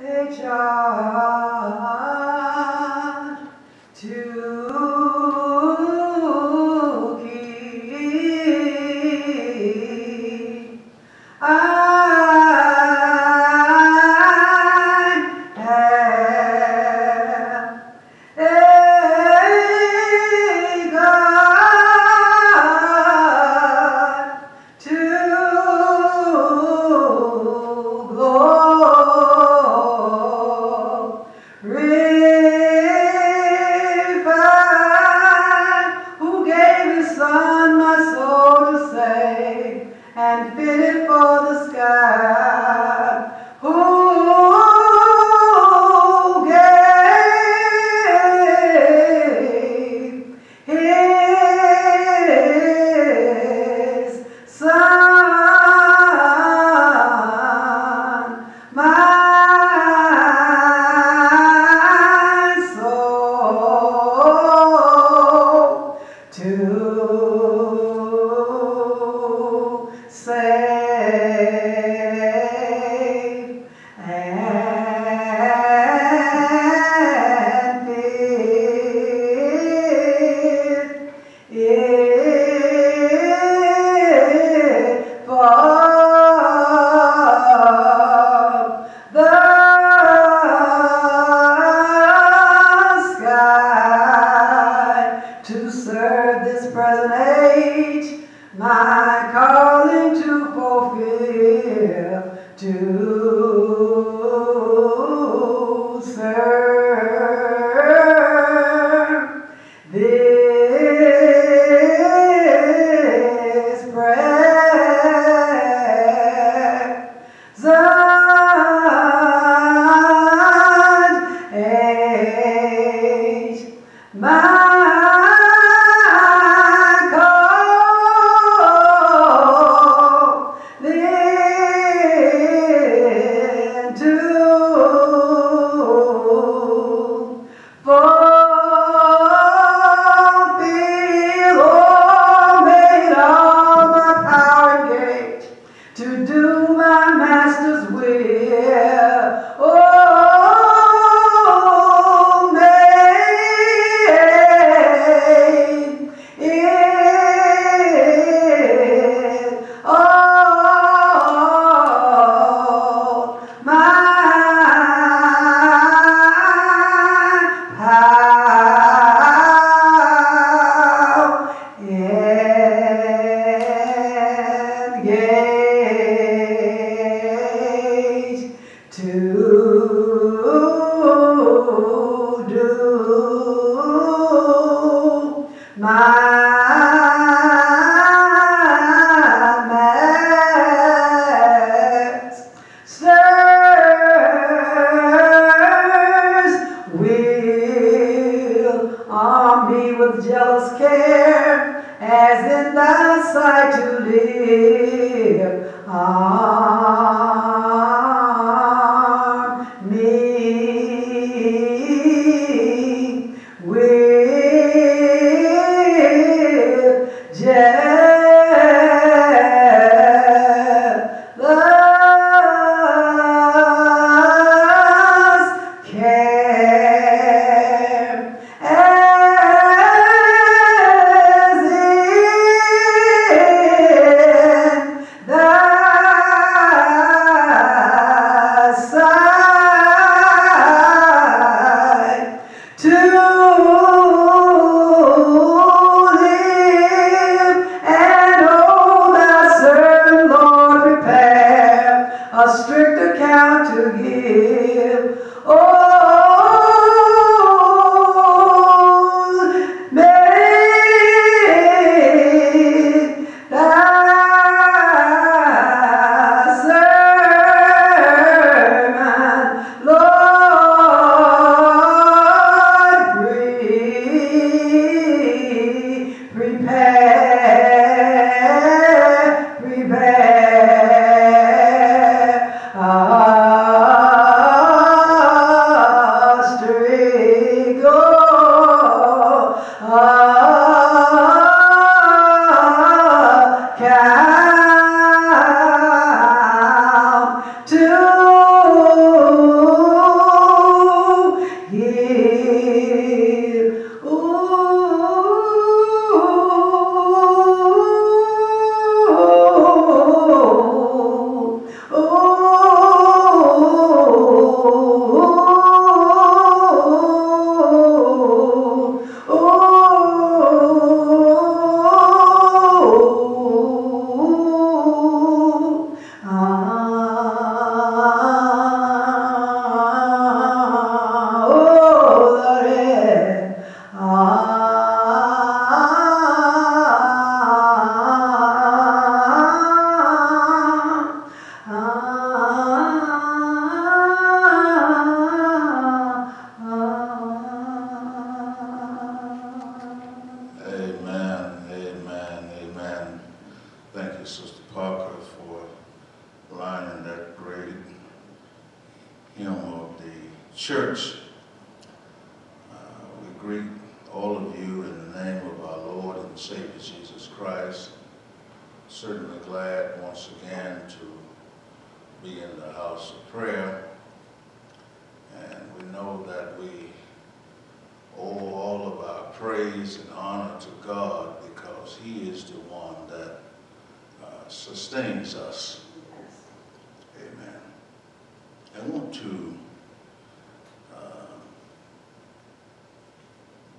a child to jealous care, as in thy sight to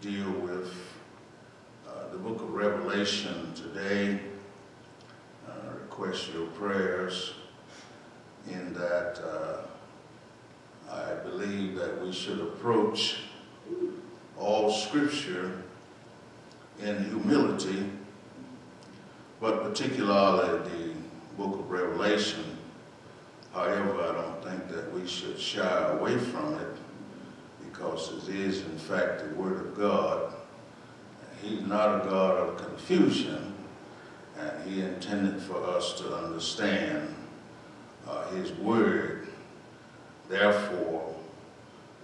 deal with uh, the book of Revelation today. Uh, request your prayers in that uh, I believe that we should approach all scripture in humility, but particularly the book of Revelation. However, I don't think that we should shy away from it because it is, in fact, the Word of God. He's not a God of confusion, and He intended for us to understand uh, His Word. Therefore,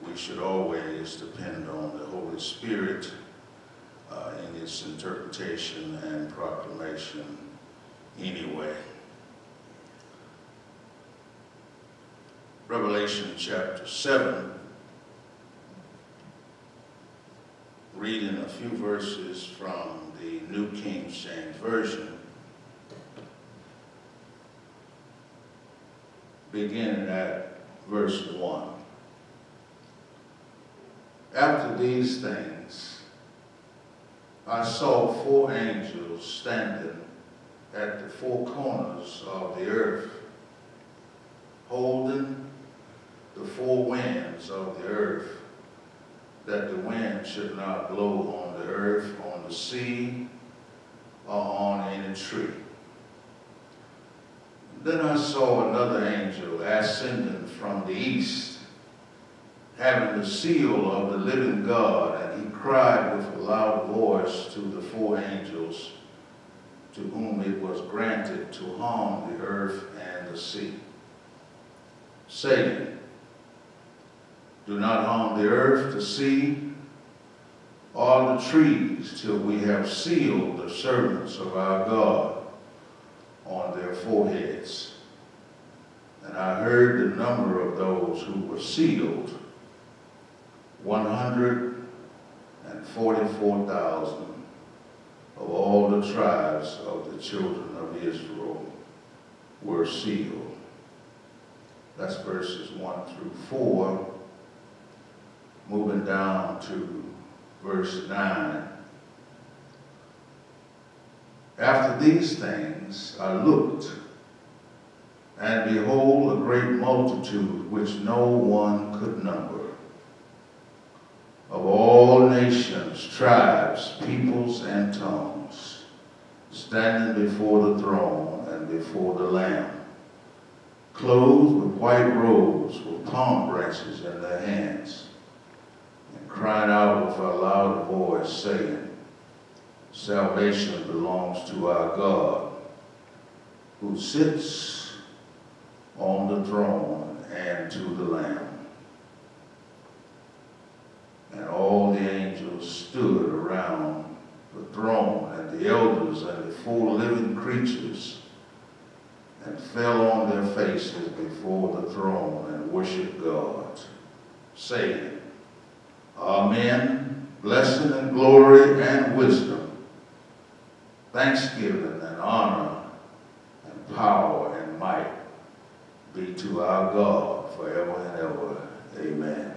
we should always depend on the Holy Spirit uh, in its interpretation and proclamation anyway. Revelation chapter 7, reading a few verses from the New King James Version, beginning at verse 1. After these things, I saw four angels standing at the four corners of the earth, holding the four winds of the earth, that the wind should not blow on the earth, on the sea, or on any tree. Then I saw another angel ascending from the east, having the seal of the living God, and he cried with a loud voice to the four angels to whom it was granted to harm the earth and the sea, saying, Do not harm the earth, the sea, or the trees, till we have sealed the servants of our God on their foreheads. And I heard the number of those who were sealed 144,000 of all the tribes of the children of Israel were sealed. That's verses 1 through 4. Moving down to verse 9. After these things I looked, and behold, a great multitude which no one could number of all nations, tribes, peoples, and tongues, standing before the throne and before the Lamb, clothed with white robes with palm branches in their hands, and crying out with a loud voice, saying, Salvation belongs to our God, who sits on the throne and to the Lamb. And all the angels stood around the throne, and the elders and the four living creatures, and fell on their faces before the throne and worshiped God, saying, Amen, blessing and glory and wisdom, thanksgiving and honor and power and might be to our God forever and ever. Amen.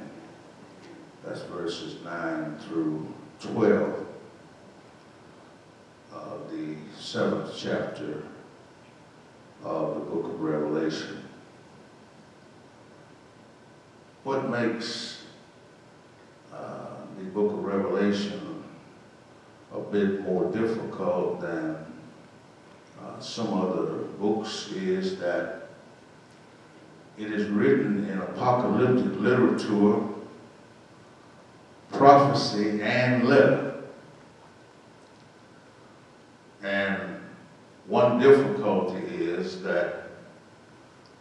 That's verses 9 through 12 of the seventh chapter of the book of Revelation. What makes uh, the book of Revelation a bit more difficult than uh, some other books is that it is written in apocalyptic literature prophecy and letter. And one difficulty is that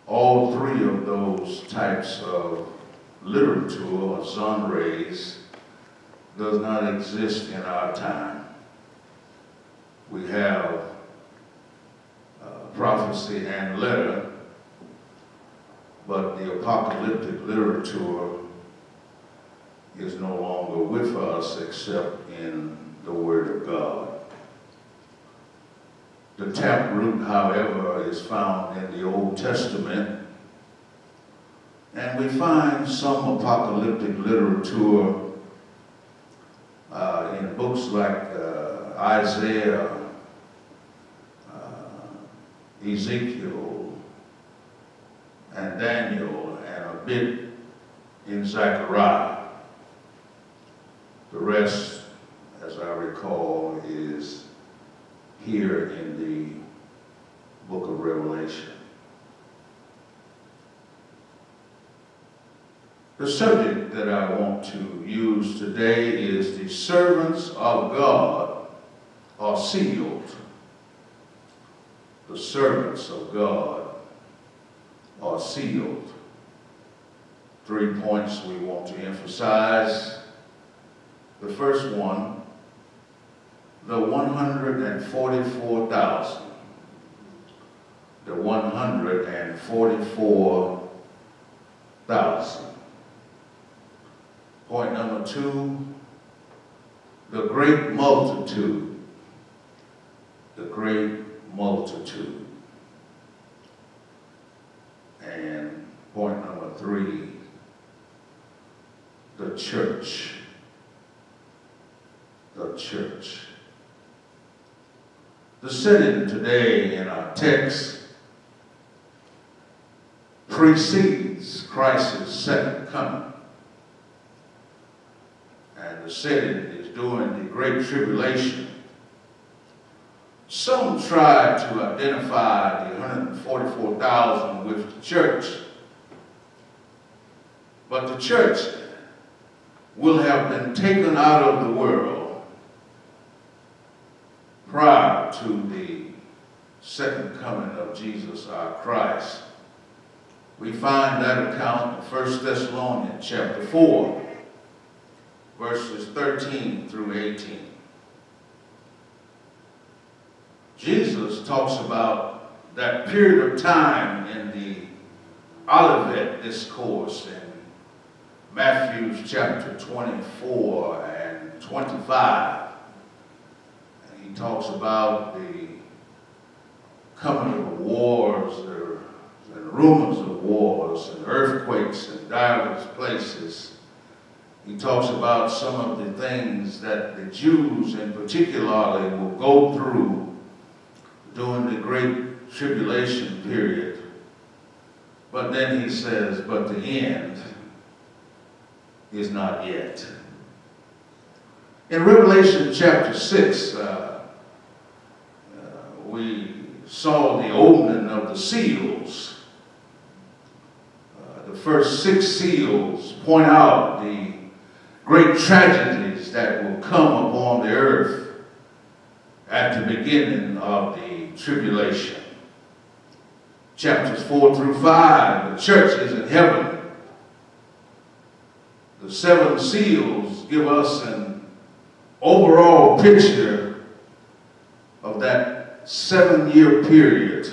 all three of those types of literature or genres does not exist in our time. We have uh, prophecy and letter, but the apocalyptic literature is no longer with us except in the Word of God. The taproot, however, is found in the Old Testament, and we find some apocalyptic literature uh, in books like uh, Isaiah, uh, Ezekiel, and Daniel, and a bit in Zechariah. The rest, as I recall, is here in the book of Revelation. The subject that I want to use today is the servants of God are sealed. The servants of God are sealed. Three points we want to emphasize. The first one, the 144,000. The 144,000. Point number two, the great multitude. The great multitude. And point number three, the church. The church. The setting today in our text precedes Christ's second coming the setting is during the Great Tribulation. Some tried to identify the 144,000 with the church, but the church will have been taken out of the world prior to the second coming of Jesus our Christ. We find that account in 1 Thessalonians chapter 4 verses 13 through 18. Jesus talks about that period of time in the Olivet Discourse in Matthew chapter 24 and 25. And he talks about the coming of wars and rumors of wars and earthquakes in diverse places he talks about some of the things that the Jews in particularly will go through during the great tribulation period. But then he says, but the end is not yet. In Revelation chapter 6, uh, uh, we saw the opening of the seals. Uh, the first six seals point out the great tragedies that will come upon the earth at the beginning of the tribulation. Chapters 4 through 5, the church is in heaven. The seven seals give us an overall picture of that seven year period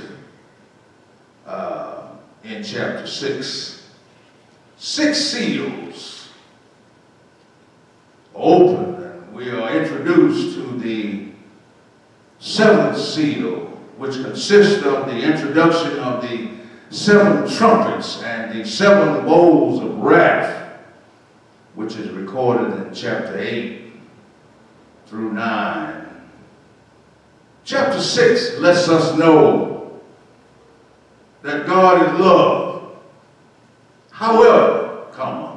uh, in chapter 6. Six seals open and we are introduced to the seventh seal, which consists of the introduction of the seven trumpets and the seven bowls of wrath, which is recorded in chapter 8 through 9. Chapter 6 lets us know that God is love. However, comma,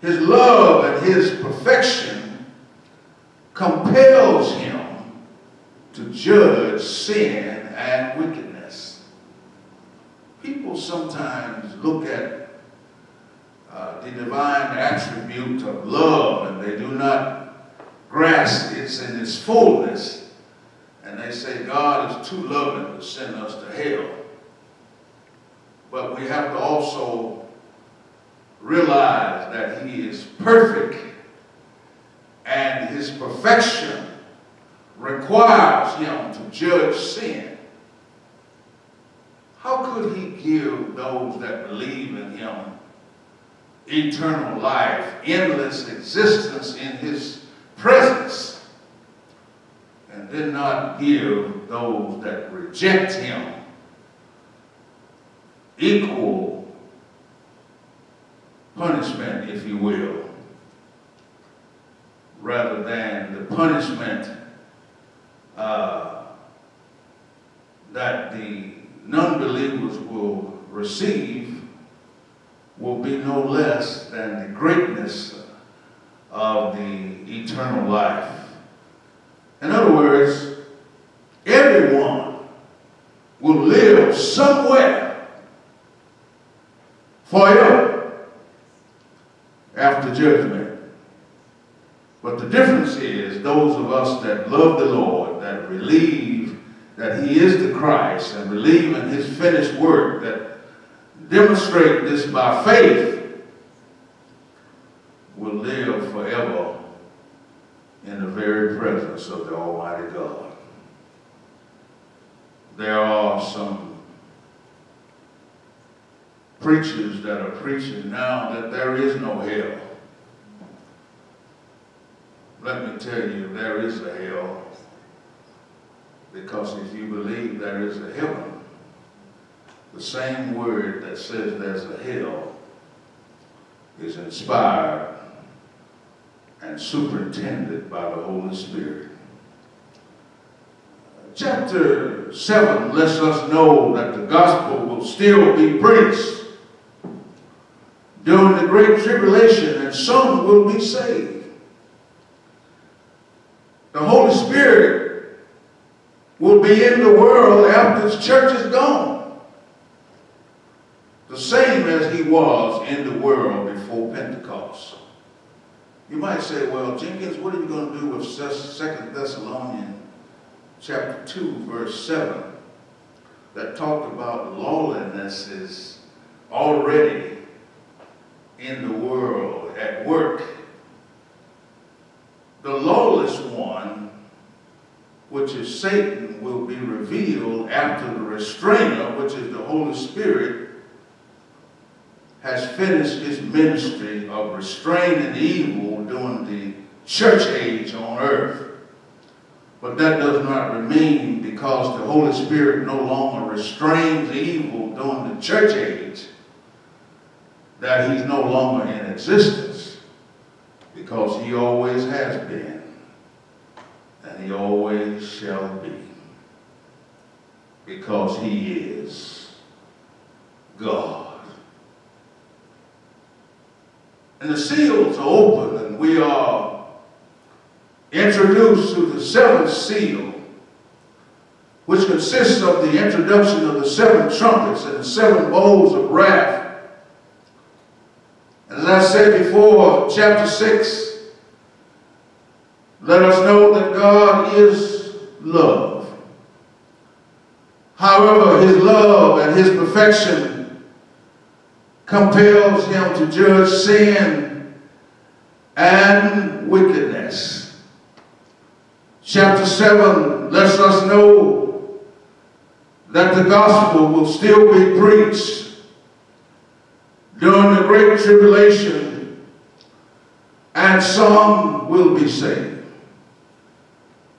his love and his perfection compels him to judge sin and wickedness. People sometimes look at uh, the divine attribute of love and they do not grasp it in its fullness. And they say God is too loving to send us to hell. but we have to also realize that he is perfect and his perfection requires him to judge sin. How could he give those that believe in him eternal life, endless existence in his presence, and did not give those that reject him equal punishment, if you will, rather than the punishment uh, that the non-believers will receive will be no less than the greatness of the eternal life. In other words, everyone will live somewhere forever after judgment. But the difference is those of us that love the Lord, that believe that he is the Christ and believe in his finished work, that demonstrate this by faith, will live forever in the very presence of the Almighty God. There are some preachers that are preaching now that there is no hell. Let me tell you, there is a hell. Because if you believe there is a heaven, the same word that says there's a hell is inspired and superintended by the Holy Spirit. Chapter 7 lets us know that the gospel will still be preached during the great tribulation and some will be saved. The Holy Spirit will be in the world after the church is gone the same as he was in the world before Pentecost. You might say, well, Jenkins, what are you going to do with Second Thessalonians chapter 2, verse 7, that talked about lawlessness is already in the world at work. The lawless one, which is Satan, will be revealed after the restrainer, which is the Holy Spirit, has finished his ministry of restraining evil during the church age on earth. But that does not remain because the Holy Spirit no longer restrains evil during the church age, that he's no longer in existence because he always has been and he always shall be because he is God. And the seals are open and we are introduced to the seventh seal, which consists of the introduction of the seven trumpets and the seven bowls of wrath. And as I said before, chapter 6, let us know that God is love. However, his love and his perfection compels him to judge sin and wickedness. Chapter 7 lets us know that the gospel will still be preached during the great tribulation and some will be saved.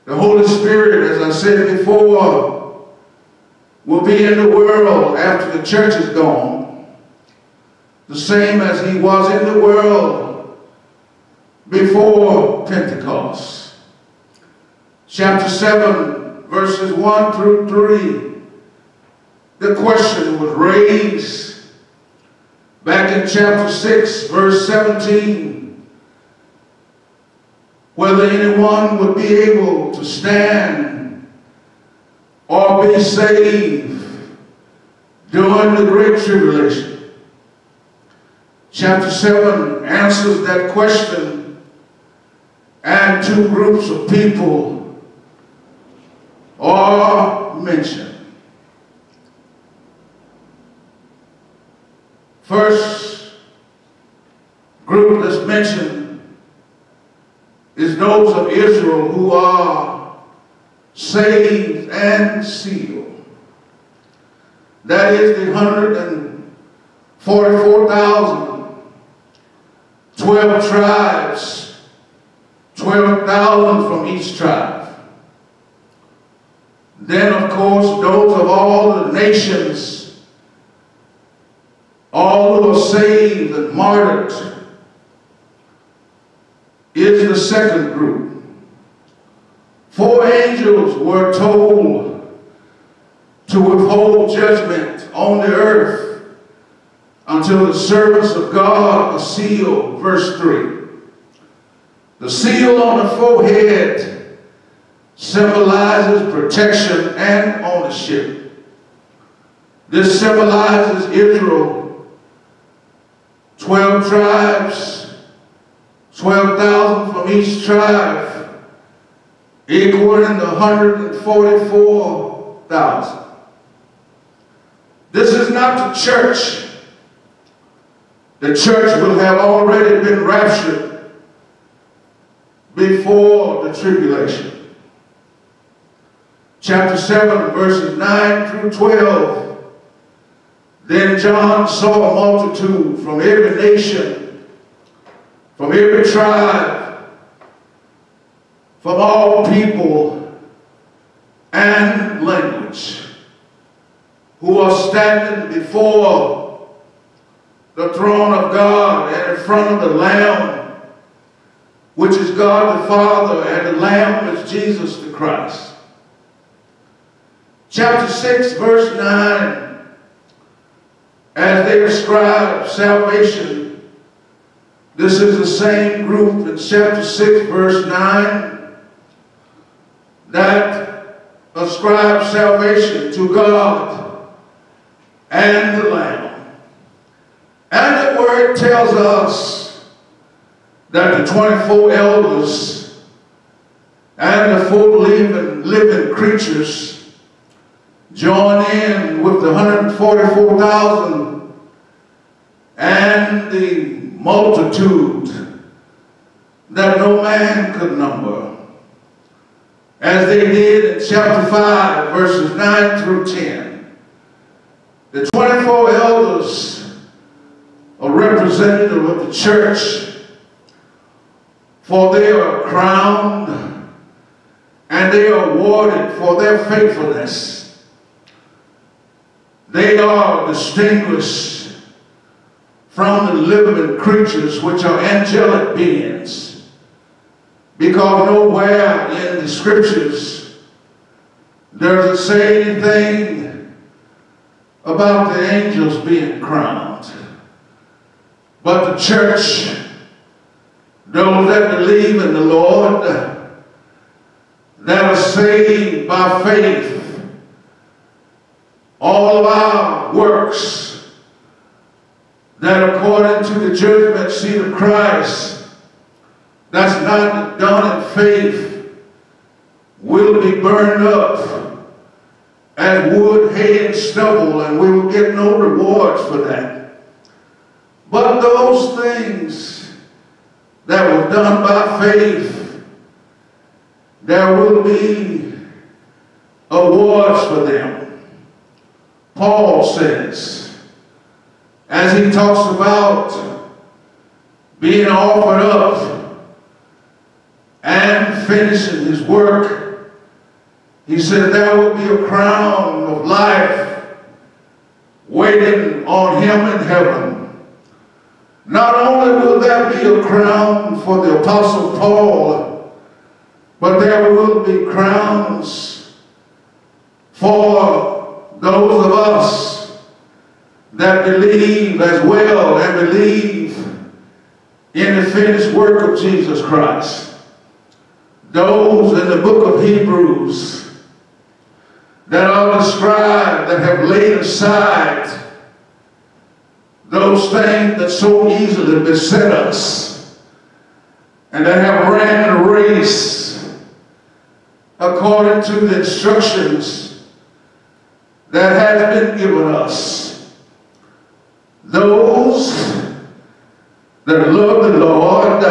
The Holy Spirit, as I said before, will be in the world after the church is gone the same as he was in the world before Pentecost. Chapter 7, verses 1 through 3, the question was raised back in chapter 6, verse 17, whether anyone would be able to stand or be saved during the great tribulation. Chapter 7 answers that question and two groups of people are mentioned. First group that's mentioned is those of Israel who are saved and sealed. That is the 144,000, 12 tribes, 12,000 from each tribe. Then, of course, those of all the nations, all who are saved and martyred, is the second group. Four angels were told to withhold judgment on the earth until the service of God was sealed. Verse 3. The seal on the forehead symbolizes protection and ownership. This symbolizes Israel, 12 tribes, 12,000 from each tribe, equaling the 144,000. This is not the church. The church will have already been raptured before the tribulation. Chapter 7, verses 9 through 12. Then John saw a multitude from every nation, from every tribe, from all people and language, who are standing before the throne of God and in front of the Lamb, which is God the Father, and the Lamb is Jesus the Christ. Chapter 6, verse 9 as they ascribe salvation. This is the same group in chapter 6, verse 9, that ascribe salvation to God and the Lamb. And the word tells us that the 24 elders and the four living, living creatures join in with the 144,000 and the multitude that no man could number, as they did in chapter 5, verses 9 through 10. The 24 elders are representative of the church, for they are crowned and they are awarded for their faithfulness. They are distinguished from the living creatures which are angelic beings. Because nowhere in the scriptures does it say anything about the angels being crowned. But the church, those that believe in the Lord, that are saved by faith, all of our works that according to the judgment seat of Christ, that's not done in faith, will be burned up as wood, hay, and stubble, and we will get no rewards for that. But those things that were done by faith, there will be awards for them. Paul says, as he talks about being offered up and finishing his work, he said there will be a crown of life waiting on him in heaven. Not only will there be a crown for the Apostle Paul, but there will be crowns for those of us that believe as well and believe in the finished work of Jesus Christ. Those in the book of Hebrews that are described that have laid aside those things that so easily beset us and that have ran a race according to the instructions that has been given us. those that love the Lord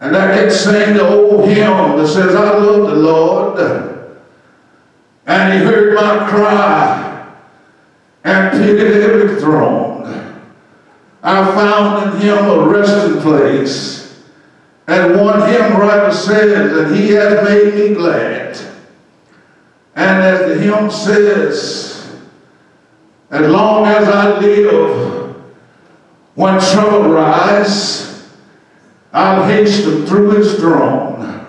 and that can sing the old hymn that says, I love the Lord and he heard my cry and pitied every throne. I found in him a resting place. And one hymn writer says that he has made me glad. And as the hymn says, as long as I live, when trouble rise, I'll hasten through his throne.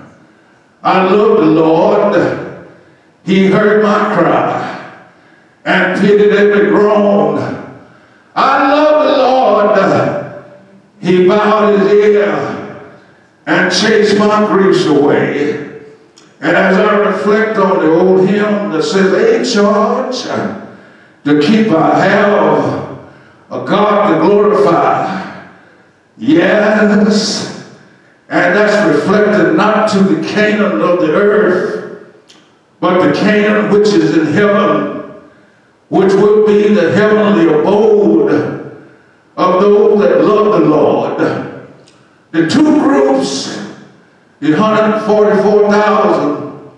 I love the Lord. He heard my cry and pitied every groan. I love the Lord. He bowed his ear and chased my griefs away. And as I reflect on the old hymn that says, A charge to keep I have a God to glorify. Yes. And that's reflected not to the Canaan of the earth, but the Canaan which is in heaven which would be the heavenly abode of those that love the Lord. The two groups, the 144,000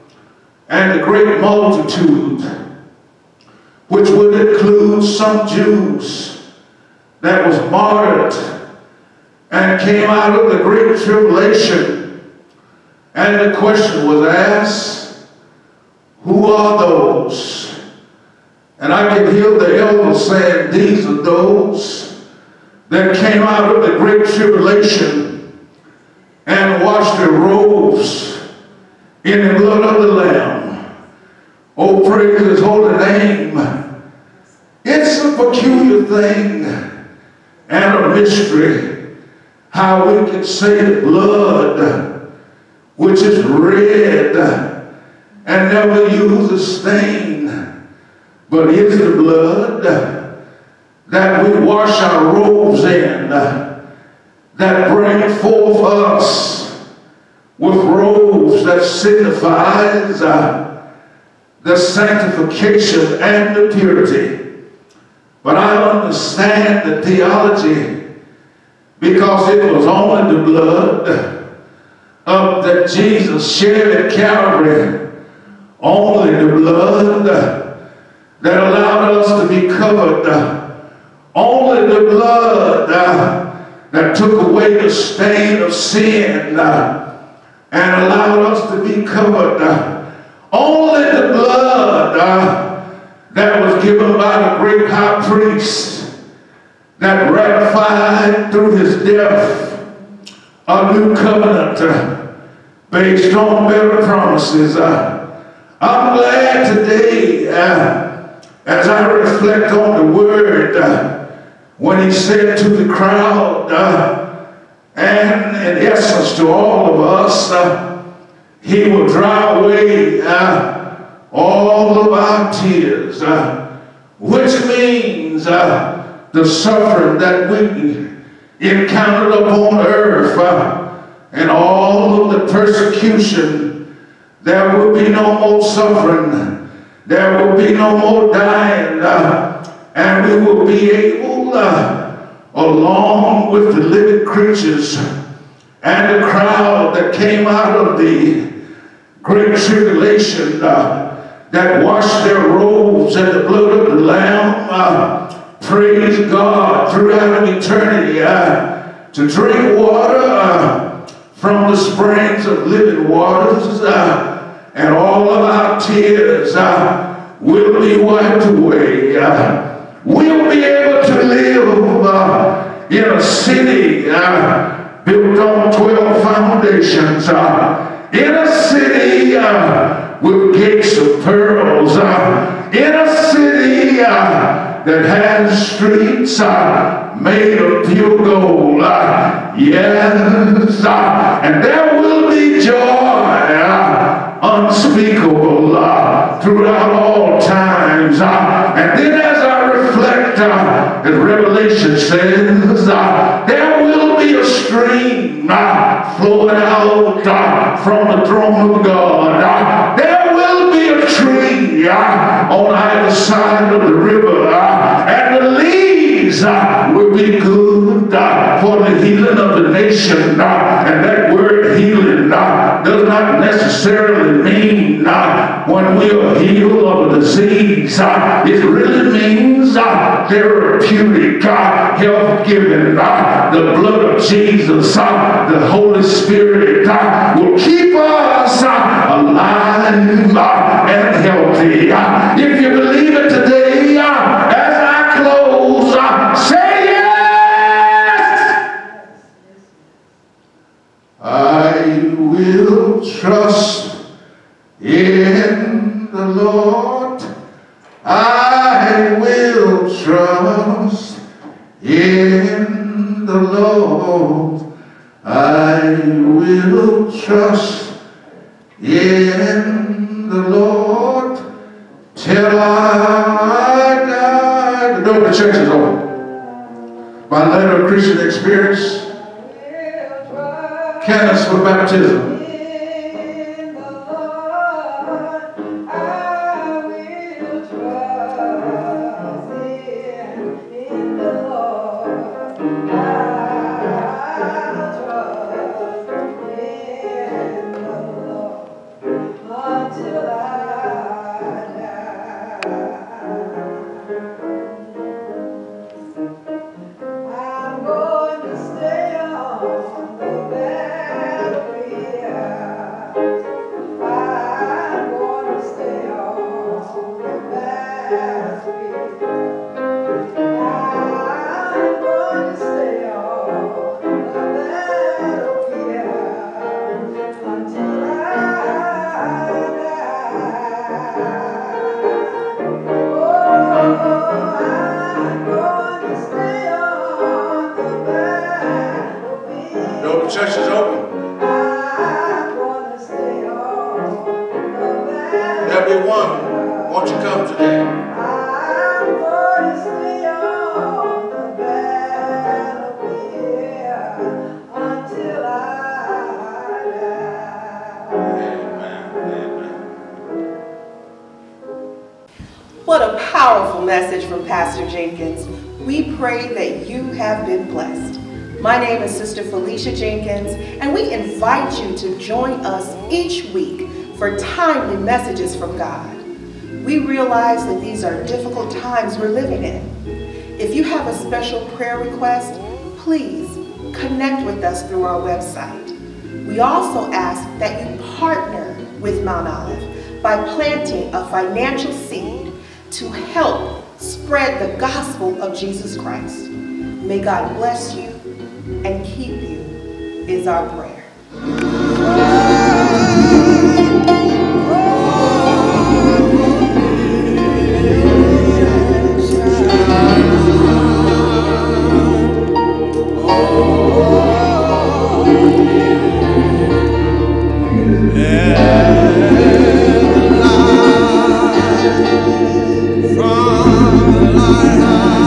and the great multitude, which would include some Jews that was martyred and came out of the great tribulation. And the question was asked, who are those and I can hear the elders saying, these are those that came out of the great tribulation and washed their robes in the blood of the Lamb. Oh, praise his holy name. It's a peculiar thing and a mystery how we can say the blood, which is red and never use a stain, but is the blood that we wash our robes in that bring forth us with robes that signifies uh, the sanctification and the purity. But I understand the theology because it was only the blood of that Jesus shed at Calvary, only the blood that allowed us to be covered. only the blood uh, that took away the stain of sin uh, and allowed us to be covered. only the blood uh, that was given by the great high priest that ratified through his death a new covenant uh, based on better promises. Uh, I'm glad today uh, as I reflect on the word uh, when he said to the crowd uh, and in essence to all of us, uh, he will dry away uh, all of our tears, uh, which means uh, the suffering that we encountered upon earth and all of the persecution. There will be no more suffering there will be no more dying, uh, and we will be able, uh, along with the living creatures and the crowd that came out of the great tribulation, uh, that washed their robes in the blood of the Lamb, uh, praise God throughout eternity, uh, to drink water uh, from the springs of living waters and all of our tears uh, will be wiped away. Uh, we'll be able to live uh, in a city uh, built on 12 foundations, uh, in a city uh, with gates of pearls, in a city that has streets made of pure gold. yes, and there will be joy unspeakable uh, throughout all times. Uh, and then as I reflect, uh, as Revelation says, uh, there will be a stream uh, flowing out uh, from the throne of God. there will be a tree on either side of the river, and the leaves will be good for the healing of the nation. And that word healing necessarily mean uh, when we are healed of a disease. Uh, it really means uh, therapeutic, uh, health giving. Uh, the blood of Jesus, uh, the Holy Spirit uh, will keep us uh, alive uh, and healthy. Pastor Jenkins. We pray that you have been blessed. My name is Sister Felicia Jenkins, and we invite you to join us each week for timely messages from God. We realize that these are difficult times we're living in. If you have a special prayer request, please connect with us through our website. We also ask that you partner with Mount Olive by planting a financial seed to help spread the gospel of Jesus Christ. May God bless you and keep you is our prayer. Our hearts.